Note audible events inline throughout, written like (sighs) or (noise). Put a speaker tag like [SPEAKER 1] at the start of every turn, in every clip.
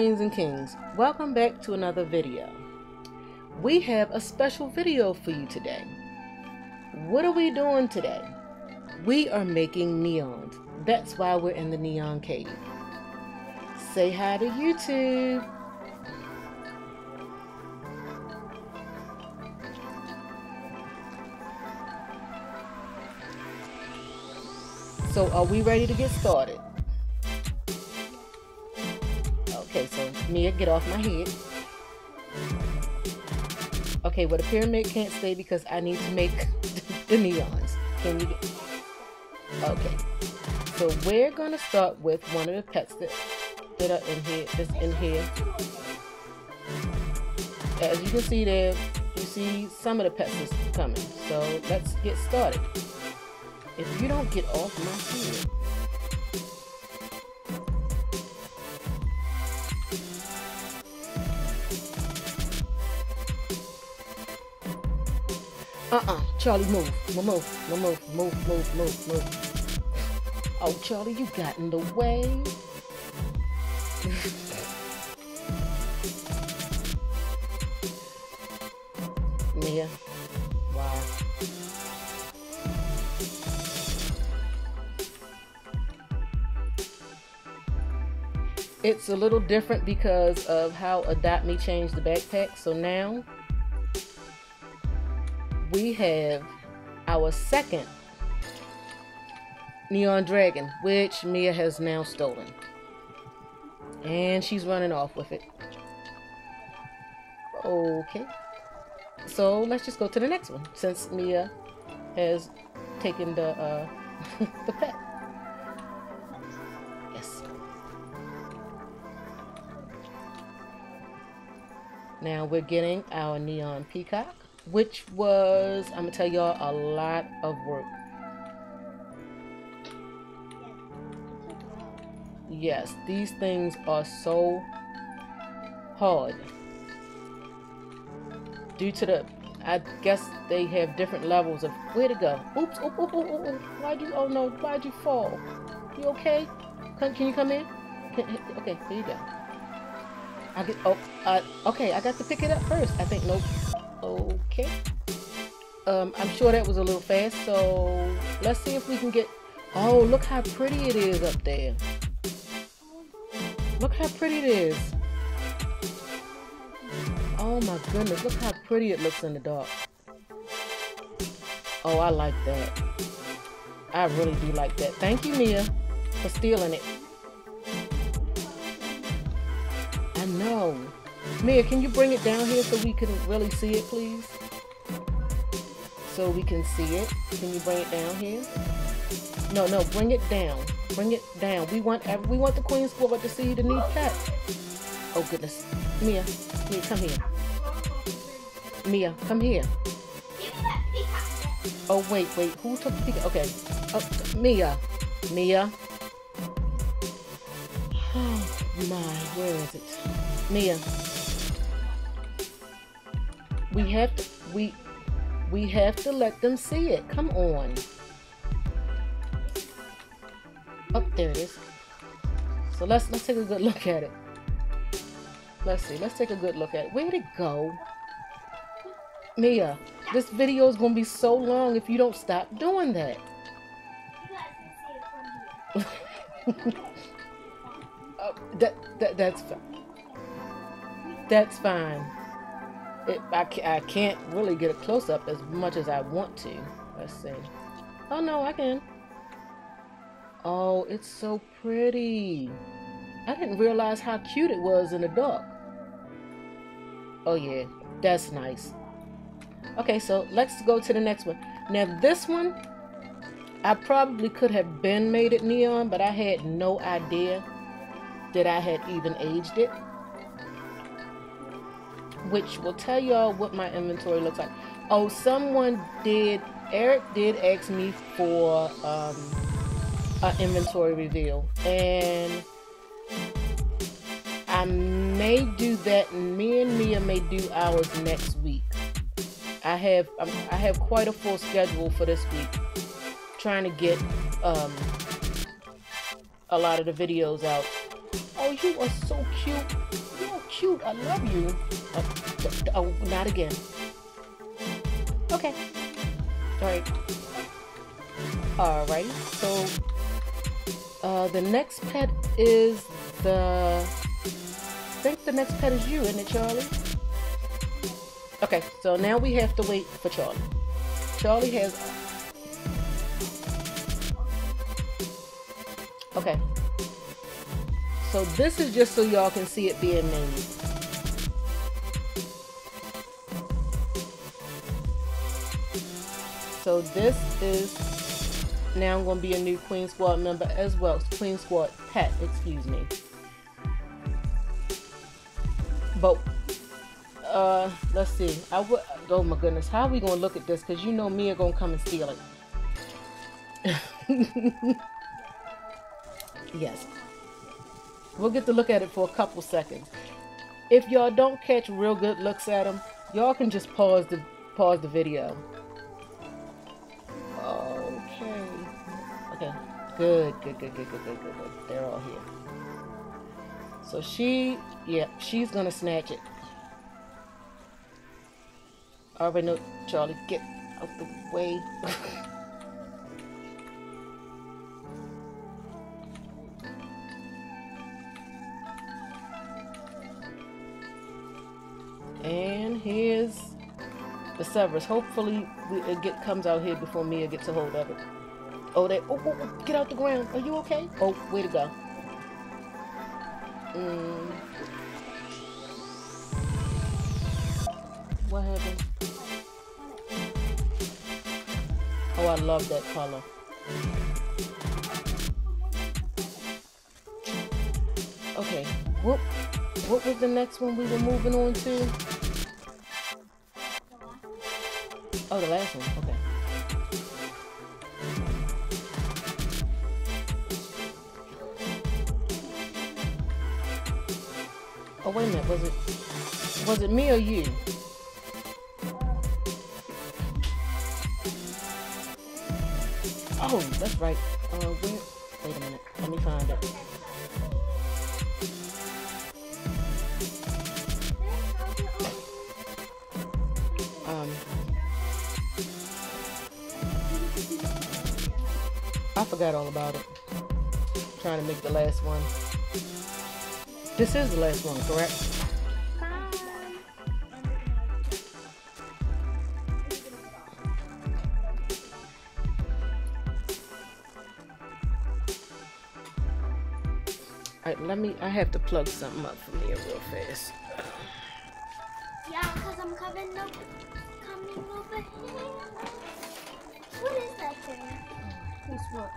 [SPEAKER 1] queens and kings. Welcome back to another video. We have a special video for you today. What are we doing today? We are making neons. That's why we're in the neon cave. Say hi to youtube. So are we ready to get started Okay, so Mia, get off my head. Okay, well the pyramid can't stay because I need to make (laughs) the neons. Can you get... Okay. So we're gonna start with one of the pets that, that are in here, that's in here. As you can see there, you see some of the pets is coming. So let's get started. If you don't get off my head, Uh-uh. Charlie, move. Move, move, move, move, move, move, move. Oh, Charlie, you got in the way. (laughs) Mia. Wow. It's a little different because of how Adopt Me changed the backpack. So now we have our second Neon Dragon, which Mia has now stolen. And she's running off with it. Okay. So let's just go to the next one, since Mia has taken the, uh, (laughs) the pet. Yes. Now we're getting our Neon Peacock which was, I'm gonna tell y'all, a lot of work. Yes, these things are so hard. Due to the, I guess they have different levels of, where to go? Oops, oop, oop, oop, oop, oop. Why'd you, oh no, why'd you fall? You okay? Can, can you come in? Can, okay, here you go. I get, oh, uh, okay, I got to pick it up first. I think, nope. Okay. Um, I'm sure that was a little fast, so let's see if we can get... Oh, look how pretty it is up there. Look how pretty it is. Oh my goodness, look how pretty it looks in the dark. Oh, I like that. I really do like that. Thank you, Mia, for stealing it. I know. Mia, can you bring it down here so we can really see it, please? So we can see it. Can you bring it down here? No, no, bring it down. Bring it down. We want we want the Queen Squad to see the neat pet. Oh goodness. Mia, Mia, come here. Mia, come here. Oh wait, wait. Who took the peek? Okay. Oh, Mia. Mia. Oh my, where is it? Mia. We have to we we have to let them see it. Come on. Oh, there it is. So let's let's take a good look at it. Let's see. Let's take a good look at it. Where'd it go? Mia, this video is gonna be so long if you don't stop doing that. (laughs) oh, that, that that's fine. That's fine it, I, I can't really get a close-up as much as I want to. Let's see. Oh, no, I can. Oh, it's so pretty. I didn't realize how cute it was in the dark. Oh, yeah. That's nice. Okay, so let's go to the next one. Now, this one, I probably could have been made it neon, but I had no idea that I had even aged it which will tell y'all what my inventory looks like. Oh, someone did, Eric did ask me for um, an inventory reveal. And I may do that, me and Mia may do ours next week. I have um, I have quite a full schedule for this week, trying to get um, a lot of the videos out. Oh Oh, you are so cute. Cute. I love you. Uh, oh, not again. Okay. All right. All right. So, uh, the next pet is the. I think the next pet is you, isn't it, Charlie? Okay. So now we have to wait for Charlie. Charlie has. Okay. So this is just so y'all can see it being made. So this is now I'm going to be a new Queen Squad member as well. Queen Squad pet, excuse me. But uh, let's see. I would. Oh my goodness, how are we going to look at this? Because you know Mia going to come and steal it. (laughs) yes. We'll get to look at it for a couple seconds. If y'all don't catch real good looks at them, y'all can just pause the pause the video. Okay. Okay. Good, good, good, good, good, good, good, good. They're all here. So she, yeah, she's gonna snatch it. I already know, Charlie, get out the way. (laughs) And here's the Cerberus. Hopefully we, it get, comes out here before Mia gets a hold of it. Oh, they, oh, oh, oh, get out the ground. Are you okay? Oh, way to go. Mm. What happened? Oh, I love that color. Okay, what, what was the next one we were moving on to? Oh, the last one. Okay. Oh, wait a minute. Was it was it me or you? Oh, that's right. Uh, where? Forgot all about it. trying to make the last one. This is the last one, correct? Alright, let me, I have to plug something up for me real fast.
[SPEAKER 2] Yeah, because I'm coming over, coming over here. What is that thing?
[SPEAKER 1] Who's what?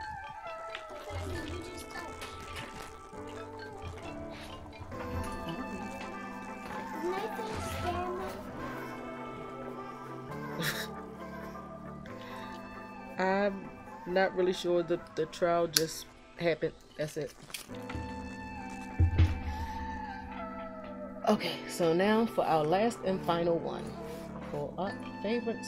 [SPEAKER 1] I'm not really sure the, the trial just happened. That's it. Okay, so now for our last and final one. Pull up favorites.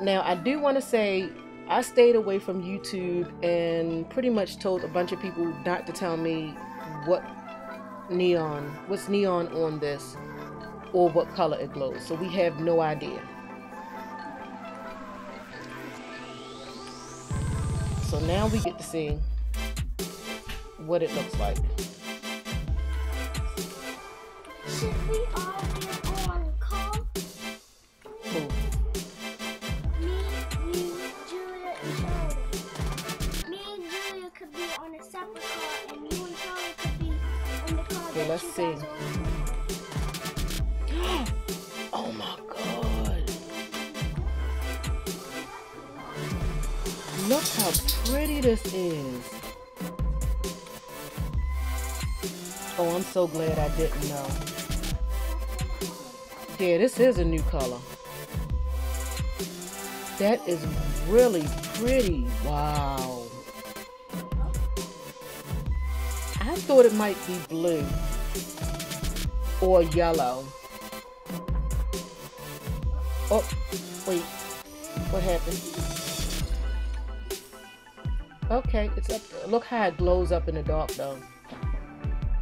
[SPEAKER 1] Now, I do want to say I stayed away from YouTube and pretty much told a bunch of people not to tell me what neon, what's neon on this or what color it glows. So we have no idea. So now we get to see what it looks like.
[SPEAKER 2] On a separate call, and you and Charlie could be on the call
[SPEAKER 1] Okay, let's see. (gasps) Oh my god. Look how pretty this is. Oh, I'm so glad I didn't know. Yeah, this is a new color. That is really pretty. Wow. Thought it might be blue or yellow. Oh, wait. What happened? Okay, it's up. there. Look how it glows up in the dark, though.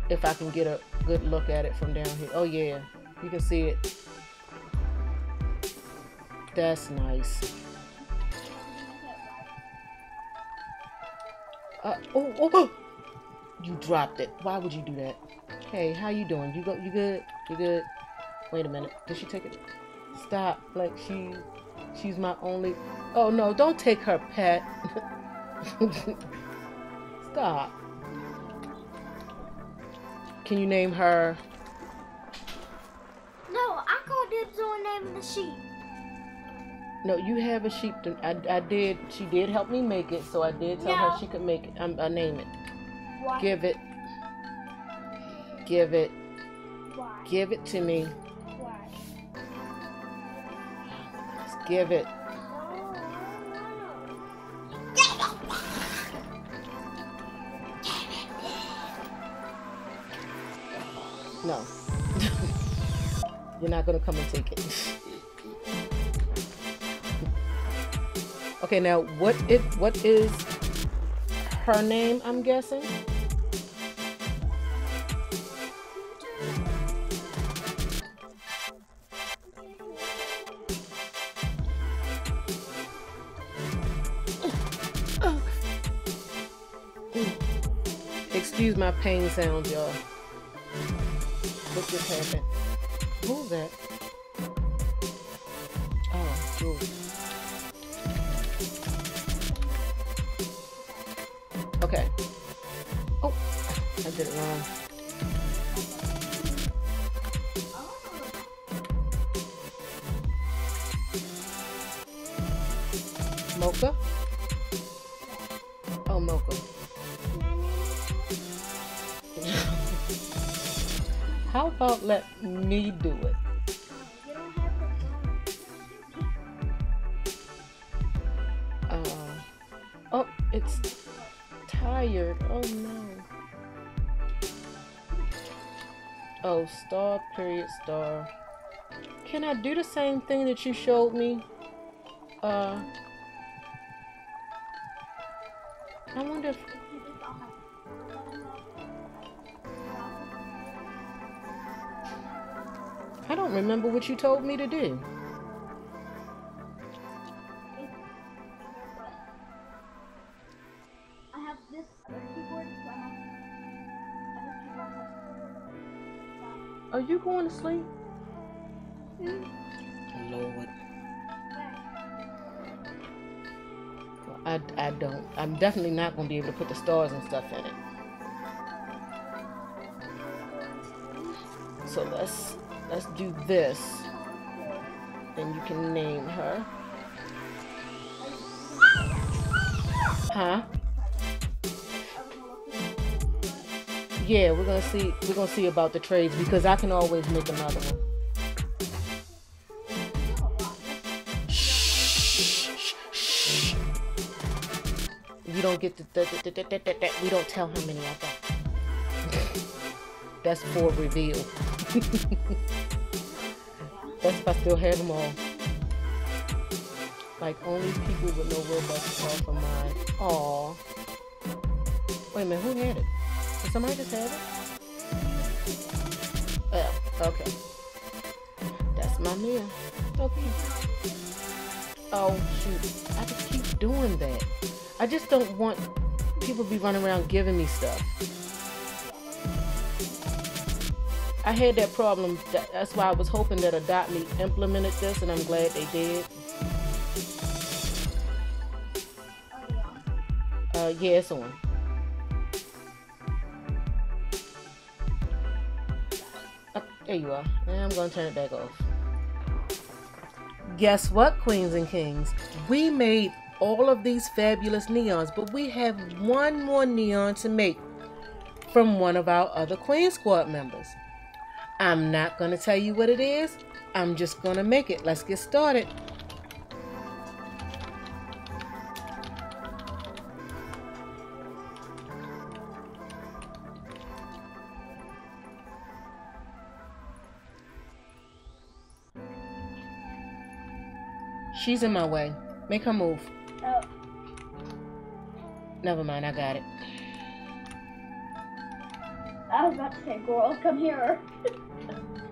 [SPEAKER 1] if I can get a good look at it from down here. Oh yeah, you can see it. That's nice. Uh, oh, oh, oh, you dropped it. Why would you do that? Hey, how you doing? You go, you good? You good? Wait a minute. Did she take it? Stop. Like she, she's my only. Oh no! Don't take her pet. (laughs) Stop. Can you name her?
[SPEAKER 2] No, I called dibs on naming the sheep.
[SPEAKER 1] No, you have a sheep. I, I did. She did help me make it, so I did tell
[SPEAKER 2] No.
[SPEAKER 1] her she could make it. I'm, I name it. Give it. Give it. Give it to me. Just give it. No. (laughs) You're not gonna come and take it. (laughs) okay, now what it what is her name? I'm guessing. Pain sounds, y'all. What just happened? Who's that? Oh, Jules. Okay. Oh, I did it wrong. Me do it? Uh, oh, it's tired. Oh no. Oh, star, period, star. Can I do the same thing that you showed me? Uh, I wonder if. Don't remember what you told me to do.
[SPEAKER 2] I have this other keyboard, so I have, I have keyboard
[SPEAKER 1] Are you going to sleep?
[SPEAKER 3] Lord.
[SPEAKER 1] I, I don't. I'm definitely not going to be able to put the stars and stuff in it. So let's let's do this. Then you can name her. Huh? Yeah, we're gonna see. We're gonna see about the trades because I can always make another one. We don't get the, the, the, the we don't tell how many I got. (laughs) That's for reveal. (laughs) If I still have them all. Like only people with no robust call for mine. Aw. Wait a minute, who had it? Did somebody just have it? Oh, okay. That's my Mia. Okay. Oh shoot. I just keep doing that. I just don't want people to be running around giving me stuff. I had that problem. That's why I was hoping that Adopt Me implemented this, and I'm glad they did. Uh, yeah, it's on. Uh, there you are. And I'm gonna turn it back off. Guess what, queens and kings? We made all of these fabulous neons, but we have one more neon to make from one of our other Queen Squad members. I'm not going to tell you what it is. I'm just going to make it. Let's get started. She's in my way. Make her move.
[SPEAKER 2] Oh,
[SPEAKER 1] Never mind, I got it.
[SPEAKER 2] I was about to say, girl, come here. (laughs)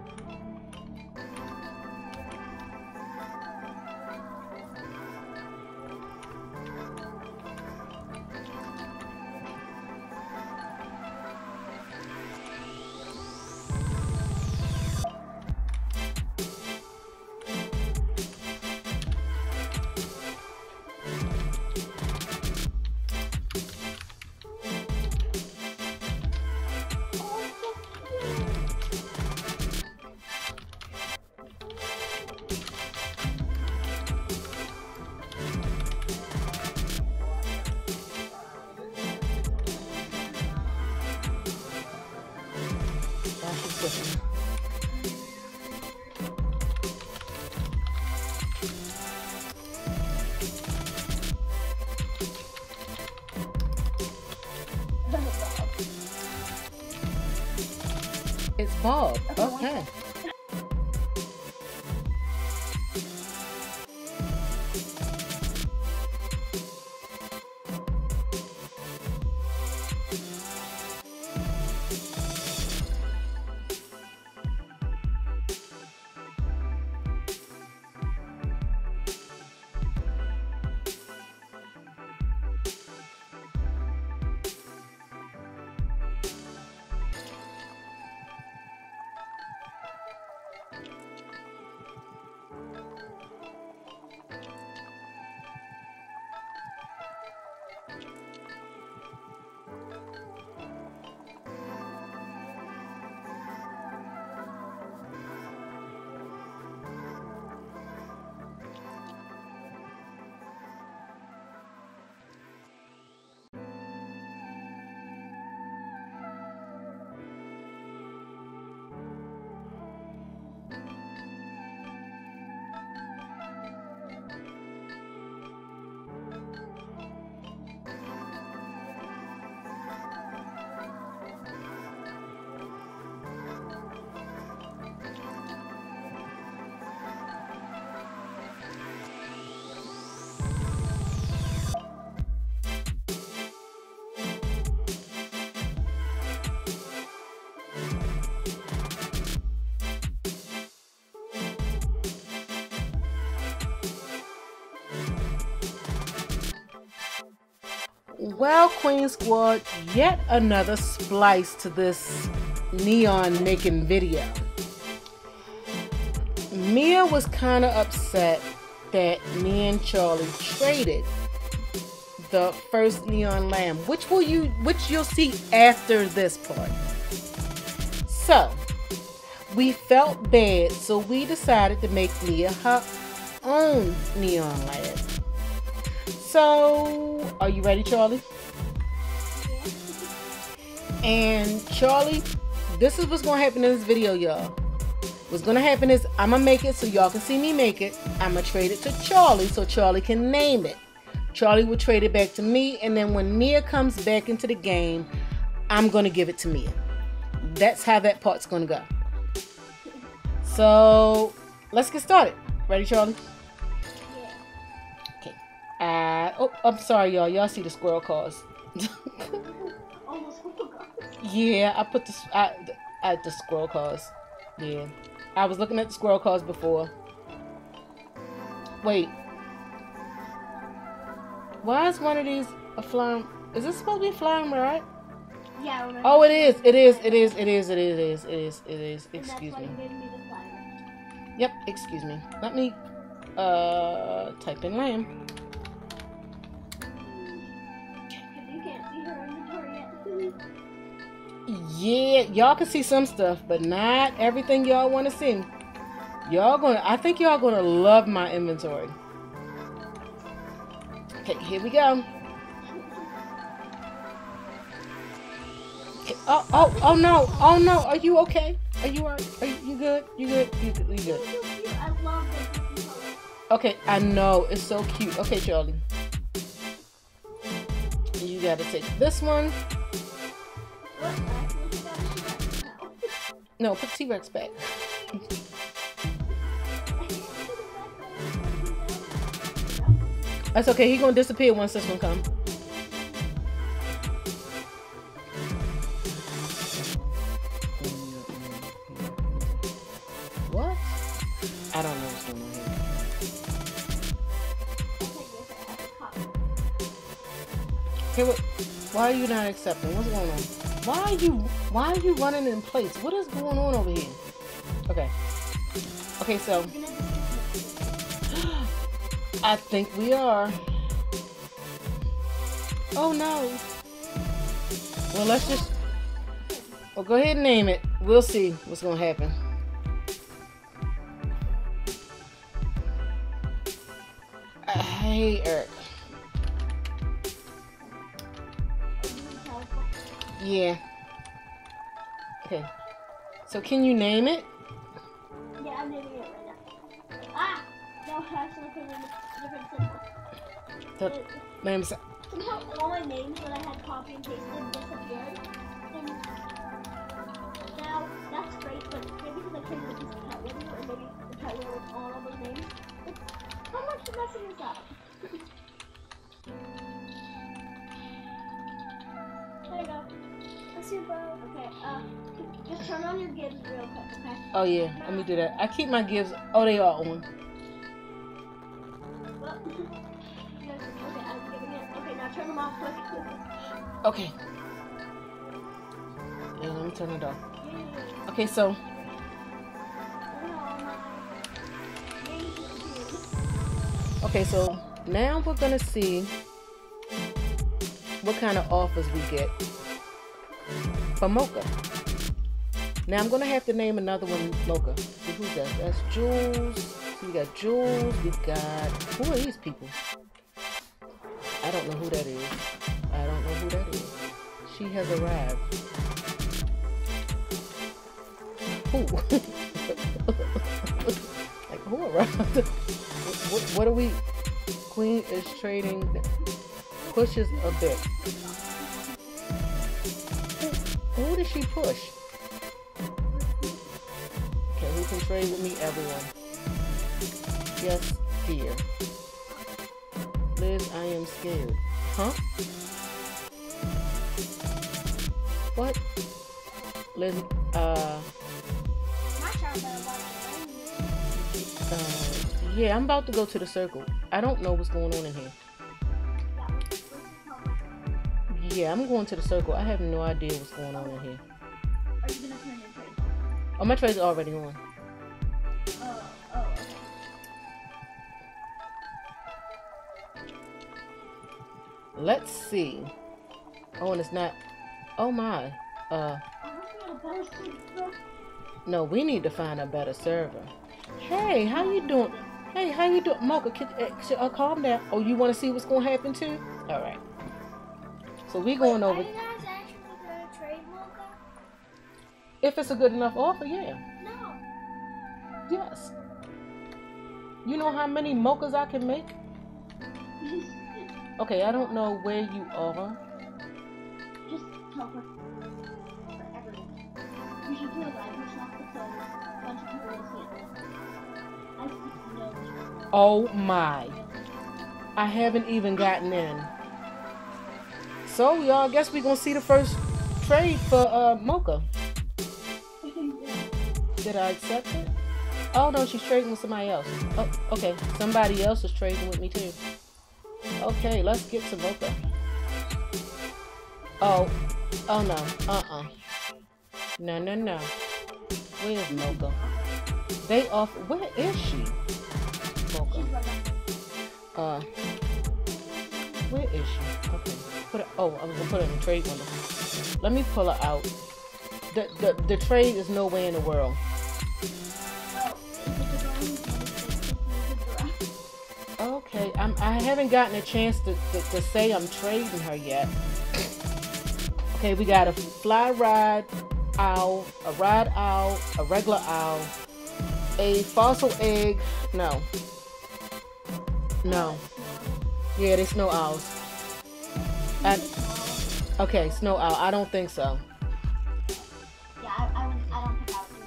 [SPEAKER 1] It's Okay. Well, Queen Squad, yet another splice to this neon making video. Mia was kind of upset that me and Charlie traded the first neon lamb, which will you which you'll see after this part. So, we felt bad, so we decided to make Mia her own neon lamb. So, are you ready, Charlie? And Charlie, this is what's gonna happen in this video, y'all. What's gonna happen is I'm gonna make it so y'all can see me make it. I'm gonna trade it to Charlie so Charlie can name it. Charlie will trade it back to me, and then when Mia comes back into the game, I'm gonna give it to Mia. That's how that part's gonna go. So let's get started. Ready, Charlie? Oh, I'm sorry, y'all. Y'all see the squirrel cars. (laughs) Yeah, I put the I, I the squirrel cars. Yeah, I was looking at the squirrel cars before. Wait, why is one of these a flying? Is this supposed to be a flying right?
[SPEAKER 2] Yeah,
[SPEAKER 1] Oh, it is. It is. It is. It is. It is. It is. It is. It is. Excuse me.
[SPEAKER 2] why you gave me the flyer.
[SPEAKER 1] Yep. Excuse me. Let me uh type in lamb. Yeah, y'all can see some stuff, but not everything y'all want to see. Y'all gonna, I think y'all gonna love my inventory. Okay, here we go. Oh, oh, oh no, oh no, are you okay? Are you alright? Are you, you good? You good? You good? You good? Okay, I know it's so cute. Okay, Charlie, you gotta take this one. No, put T-Rex back. That's okay. He gonna disappear once this one come. What? I don't know what's going on here. Okay, what? Why are you not accepting? What's going on? Why are you? Why are you running in place? What is going on over here? Okay. Okay, so (gasps) I think we are. Oh no. Well, let's just. Well, go ahead and name it. We'll see what's gonna happen. Uh, hey, Eric. Yeah. Okay. So can you name it?
[SPEAKER 2] Yeah, I'm naming it right now. Ah! No, actually, I can name it different symbol.
[SPEAKER 1] The name's
[SPEAKER 2] Somehow all my names that I had copy and pasted disappeared. And now that's great, but maybe because I created of cat with or maybe the cat with all of those names. It's how much messing this (laughs) up? Super. Okay, uh, just turn on your gibbs real quick, okay?
[SPEAKER 1] Oh yeah, let me do that. I keep my gives. Oh, they are on.
[SPEAKER 2] Well, (laughs) okay, I'm giving it. Okay, now turn them off.
[SPEAKER 1] Okay. Yeah, let me turn it off. Okay, so okay, so now we're gonna see what kind of offers we get for Mocha. Now I'm gonna have to name another one Mocha. Who's that? That's Jules. We got Jules. We got who are these people? I don't know who that is. I don't know who that is. She has arrived. Who? (laughs) like who arrived? (laughs) what, what are we? Queen is trading. Pushes a bit. Who, did she push? Okay, who can trade with me? Everyone. Yes, dear. Liz, I am scared. Huh? What? Liz, uh, uh, yeah, I'm about to go to the circle. I don't know what's going on in here. Yeah, I'm going to the circle. I have no idea what's going on in here.
[SPEAKER 2] Are you gonna turn your trade?
[SPEAKER 1] Oh, my trade's already on.
[SPEAKER 2] Oh, oh, okay.
[SPEAKER 1] Let's see. Oh, and it's not. Oh my. Uh,
[SPEAKER 2] I'm looking at a better street, bro.
[SPEAKER 1] no, we need to find a better server. Hey, how you doing? Hey, how you doing, Mocha? Can, uh, uh, calm down. Oh, you want to see what's gonna happen too? All right. So we going
[SPEAKER 2] Wait,
[SPEAKER 1] over.
[SPEAKER 2] Are you guys actually gonna trade Mocha?
[SPEAKER 1] If it's a good enough offer, yeah.
[SPEAKER 2] No.
[SPEAKER 1] Yes. You know how many mochas I can make? Okay, I don't know where you are.
[SPEAKER 2] Just for everyone. You should do a live. A bunch of people will see it. I see no.
[SPEAKER 1] Oh my. I haven't even gotten in. So y'all, I guess we gonna see the first trade for uh Mocha. Did I accept it? Oh no, she's trading with somebody else. Oh, okay. Somebody else is trading with me too. Okay, let's get to Mocha. Oh, oh no. Uh-uh. No, no, no. Where's Mocha? They off. Where is she? Mocha. Uh, where is she? Okay, put it. Oh, I was gonna put it in the trade window. Let me pull her out. The the the trade is no way in the world.
[SPEAKER 2] It.
[SPEAKER 1] Okay, I'm. I haven't gotten a chance to to, to say I'm trading her yet. Okay, we got a fly ride owl, a ride owl, a regular owl, a fossil egg. No. No. Yeah, there's no owls. Okay, snow owl. I don't think so.
[SPEAKER 2] Yeah, I, I, would, I don't think I would do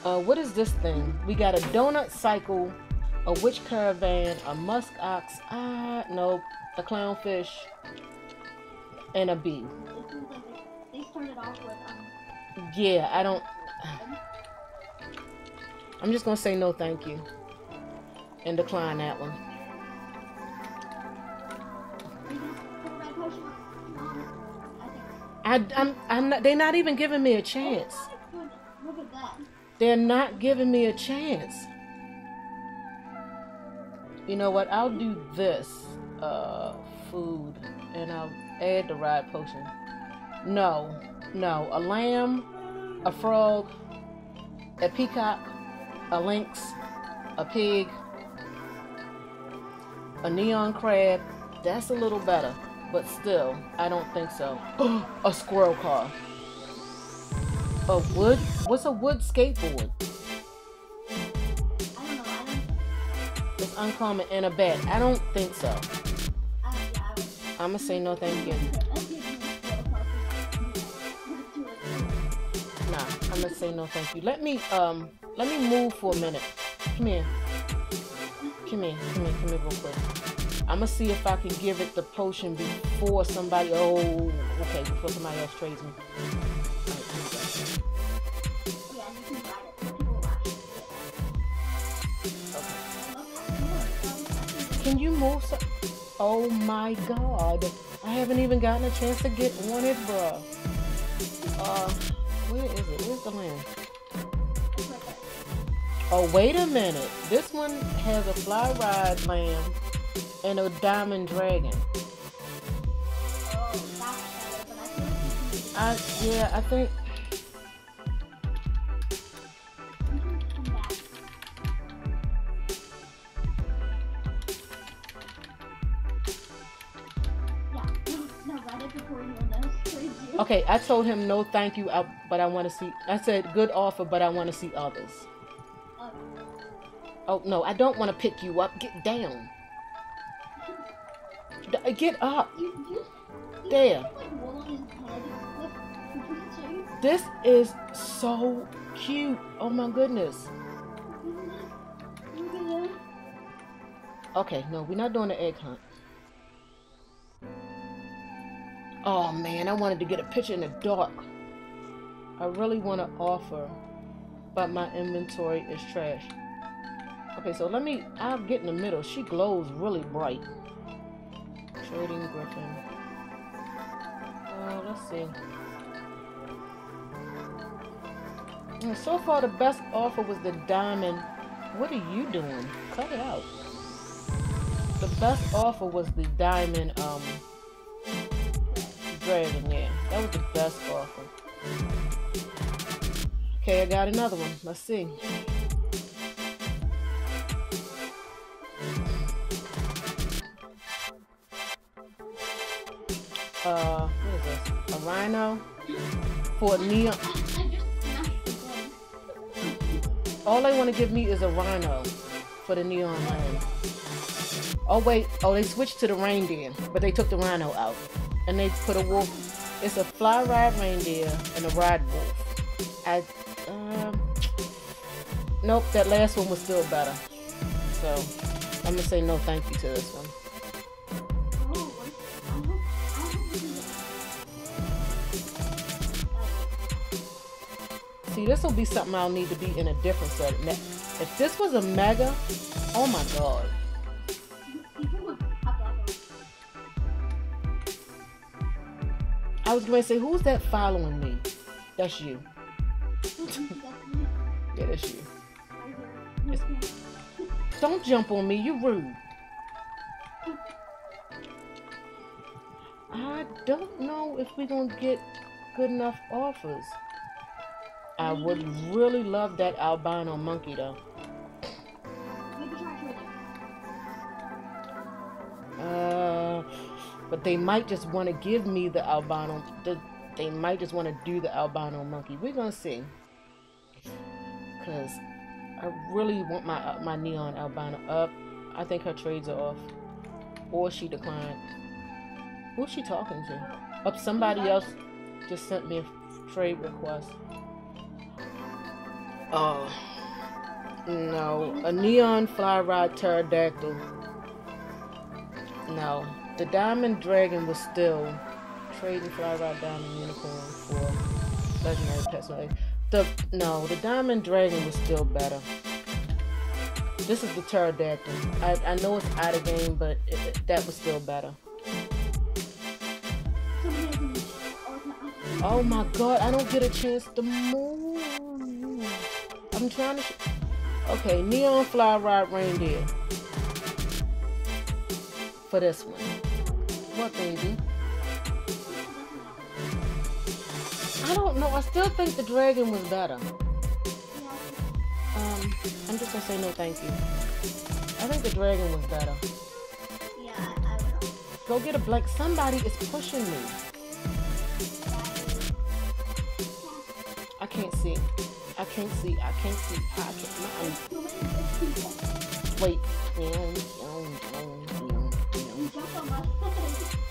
[SPEAKER 2] that.
[SPEAKER 1] Uh, what is this thing? We got a donut cycle, a witch caravan, a musk ox. Ah, no, a clownfish, and a bee.
[SPEAKER 2] It seems like they, they started off with um.
[SPEAKER 1] Yeah, I don't. (sighs) I'm just gonna say no, thank you. And decline that one.
[SPEAKER 2] I
[SPEAKER 1] I'm, I'm not, they're not even giving me a chance. They're not giving me a chance. You know what? I'll do this uh, food and I'll add the ride potion. No, no. A lamb, a frog, a peacock, a lynx, a pig, a neon crab. That's a little better, but still, I don't think so. (gasps) a squirrel car. A wood? What's a wood skateboard?
[SPEAKER 2] I don't know. I don't.
[SPEAKER 1] It's uncommon and a bat. I don't think so.
[SPEAKER 2] I, yeah, I would.
[SPEAKER 1] I'm gonna say no thank you.
[SPEAKER 2] Let's give you a squirrel car. Let's do it.
[SPEAKER 1] Nah, I'm gonna say no thank you. Let me um let me move for a minute. Come here. Come here, come here, come here real quick. I'm gonna see if I can give it the potion before somebody oh okay, before somebody else trades me.
[SPEAKER 2] Can
[SPEAKER 1] you move so Oh my god. I haven't even gotten a chance to get on it, bruh. Uh where is it? Where's the land? Oh, wait a minute. This one has a fly ride lamb and a diamond dragon.
[SPEAKER 2] I
[SPEAKER 1] yeah, I think okay, I told him no thank you, but I want to see I said good offer, but I want to see others.
[SPEAKER 2] Oh,
[SPEAKER 1] no, I don't want to pick you up. Get down. D- uh, Get up. There.
[SPEAKER 2] have, like wool on his head. Look, can you show you?
[SPEAKER 1] This is so cute. Oh my goodness.
[SPEAKER 2] Look at that.
[SPEAKER 1] Okay, no, we're not doing the egg hunt. Oh man, I wanted to get a picture in the dark. I really want to offer, but my inventory is trash. Okay, so let me, I'll get in the middle. She glows really bright. Trading Griffin. Uh, let's see. Mm, So far, the best offer was the diamond. What are you doing? Cut it out. The best offer was the diamond um dragon, yeah. That was the best offer. Okay, I got another one. Let's see. Uh? A rhino for neon. All they want to give me is a rhino for the neon lamb. Oh wait, oh they switched to the reindeer, but they took the rhino out, and they put a wolf. It's a fly ride reindeer and a ride wolf. I um nope, that last one was still better. So I'm gonna say no thank you to this one. See, this will be something I'll need to be in a different set. Ne- If this was a mega, oh my god.
[SPEAKER 2] To
[SPEAKER 1] I was going to say, who's that following me? That's you. (laughs) Yeah, that's you. Don't jump on me, you rude. I don't know if we're gonna get good enough offers. I would really love that albino monkey though. Uh, but they might just want to give me the albino. The, they might just want to do the albino monkey. We're gonna see. Cause I really want my uh, my neon albino up. I think her trades are off, or she declined. Who's she talking to? Up somebody else just sent me a trade request. Oh no, a neon fly ride pterodactyl. No, the diamond dragon was still trading fly ride diamond unicorn for legendary pets. The no, the diamond dragon was still better. This is the pterodactyl. I, I know it's out of game, but it, it- that was still better.
[SPEAKER 2] Oh
[SPEAKER 1] my god, I don't get a chance to move. I'm trying to. Okay, neon fly ride reindeer. For this one. What, baby? I don't know. I still think the dragon was better. Um, I'm just gonna say no, thank you. I think the dragon was better.
[SPEAKER 2] Yeah, I, I will.
[SPEAKER 1] Go get a blank. Somebody is pushing me. Can't see. I can't see. I can't. Wait.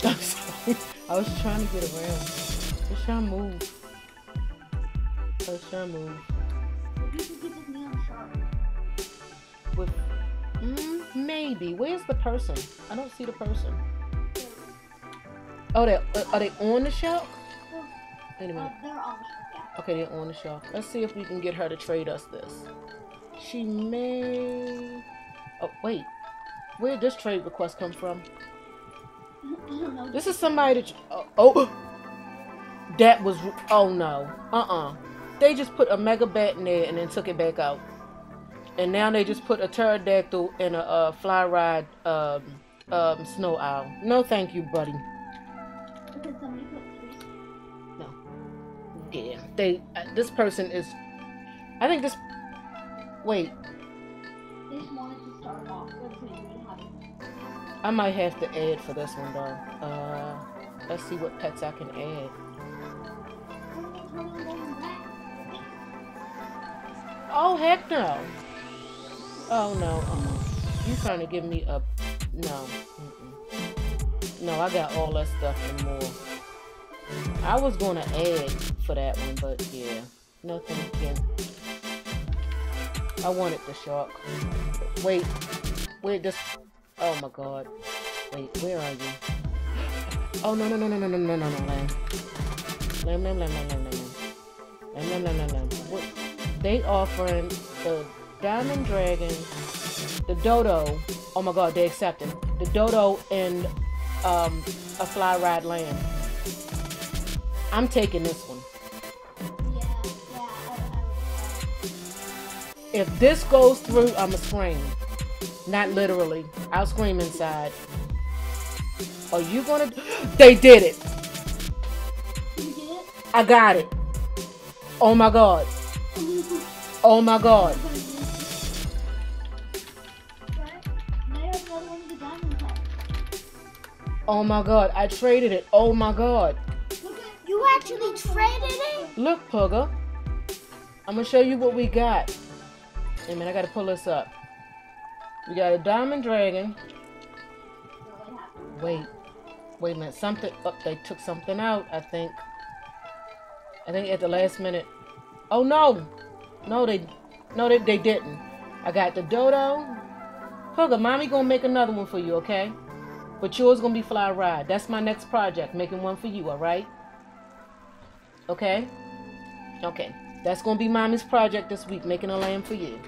[SPEAKER 1] (laughs) I was trying to get around. I was trying to move. I was trying to move. With mm, maybe. Where's the person? I don't see the person. Oh, they uh, are they on the shelf? Wait a
[SPEAKER 2] Uh, they're on the yeah.
[SPEAKER 1] Okay, they're on the shelf. Let's see if we can get her to trade us this. She may. Oh wait, where did this trade request come from? This is somebody that. Oh, oh. (gasps) that was. Oh no. Uh uh They just put a mega bat in there and then took it back out. And now they just put a pterodactyl and a, uh fly ride um, um, snow owl. No, thank you, buddy. Yeah, they. Uh, this person is. I think this. Wait,
[SPEAKER 2] They just wanted to start off with so you would have
[SPEAKER 1] I might have to add for this one though. Uh, let's see what pets I can add. Oh heck no! Oh no! Uh-uh. You trying to give me a no? Mm-mm. No, I got all that stuff and more. I was gonna add for that one, but yeah, no thank you. I wanted the shark. Wait, wait, this. Oh my god. Wait, where are you? Oh no no no no no no no no no lamb. Lamb lamb lamb lamb lamb lamb lamb. Lamb lamb lamb. What? They offering the diamond dragon, the dodo. Oh my god, they accepting the dodo and um a fly ride lamb. I'm taking this one. If this goes through, I'ma scream. Not literally. I'll scream inside. Are you gonna? (gasps) They did it. I got it. Oh my god. Oh my god. Oh my god. I traded it. Oh my god.
[SPEAKER 3] You actually traded it?
[SPEAKER 1] Look, Pugga. I'm gonna show you what we got. A minute, I gotta pull this up. We got a diamond dragon. Wait. Wait a minute. Something. Oh, they took something out, I think. I think at the last minute. Oh no! No, they. No, they, they didn't. I got the dodo. Pugga, mommy gonna make another one for you, okay? But yours gonna be fly ride. That's my next project. Making one for you, alright? Okay? Okay. That's gonna be mommy's project this week, making a lamb for you.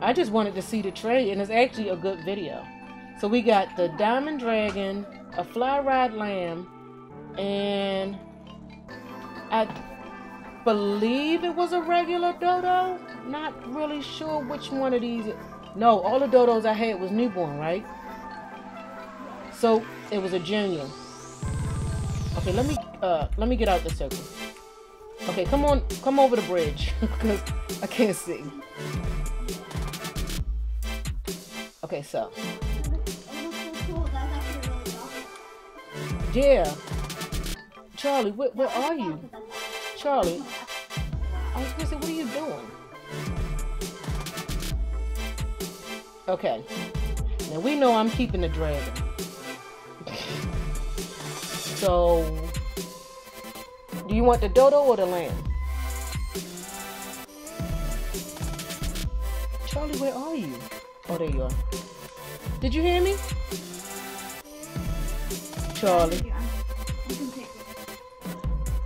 [SPEAKER 1] I just wanted to see the trade, and it's actually a good video. So we got the diamond dragon, a fly ride lamb, and I believe it was a regular dodo. Not really sure which one of these. No, all the dodos I had was newborn, right? So it was a junior. Okay, let me uh let me get out the circle. Okay, come on, come over the bridge (laughs) because I can't see. Okay, so yeah, Charlie, where, where are you? Charlie, I was gonna say, what are you doing? Okay, now we know I'm keeping the dragon. (laughs) So, do you want the dodo or the lamb? Charlie, where are you? Oh, there you are. Did you hear me? Charlie,
[SPEAKER 2] You can pick.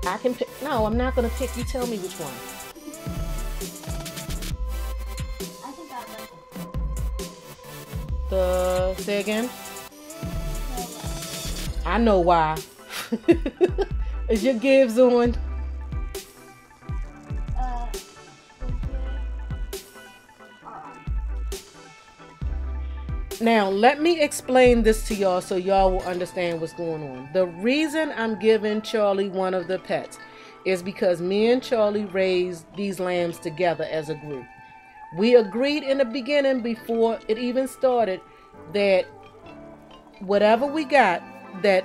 [SPEAKER 1] I can pick. No, I'm not gonna pick. You tell me which one.
[SPEAKER 2] I think I like.
[SPEAKER 1] The say again. I know why. (laughs) Is your gives on? Now, let me explain this to y'all so y'all will understand what's going on. The reason I'm giving Charlie one of the pets is because me and Charlie raised these lambs together as a group. We agreed in the beginning before it even started that whatever we got that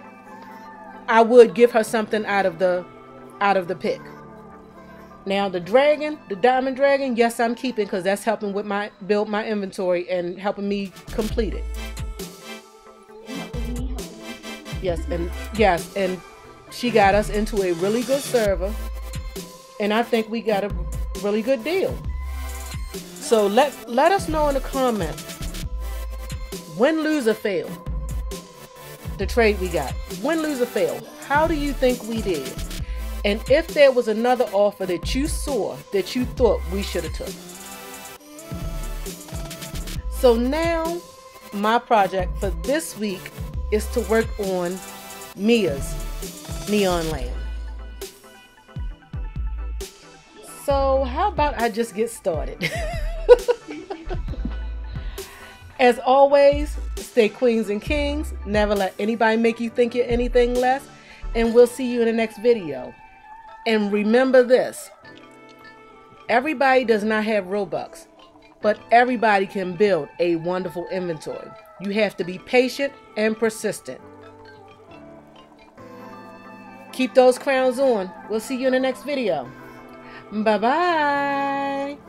[SPEAKER 1] I would give her something out of the out of the pick. Now the dragon, the diamond dragon, yes, I'm keeping because that's helping with my build my inventory and helping me complete it. Yes, and yes, and she got us into a really good server, and I think we got a really good deal. So let let us know in the comments win, lose, or fail. The trade we got, win, lose, or fail. How do you think we did? And if there was another offer that you saw that you thought we should have took. So now my project for this week is to work on Mia's Neon Lamb. So how about I just get started? (laughs) As always, stay queens and kings. Never let anybody make you think you're anything less. And we'll see you in the next video. And remember this everybody does not have Robux, but everybody can build a wonderful inventory. You have to be patient and persistent. Keep those crowns on. We'll see you in the next video. Bye bye.